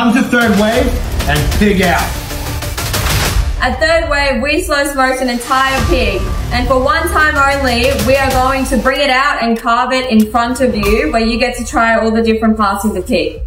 Come to third wave and pig out. At Third Wave, we slow smoked an entire pig. And for one time only, we are going to bring it out and carve it in front of you, where you get to try all the different parts of the pig.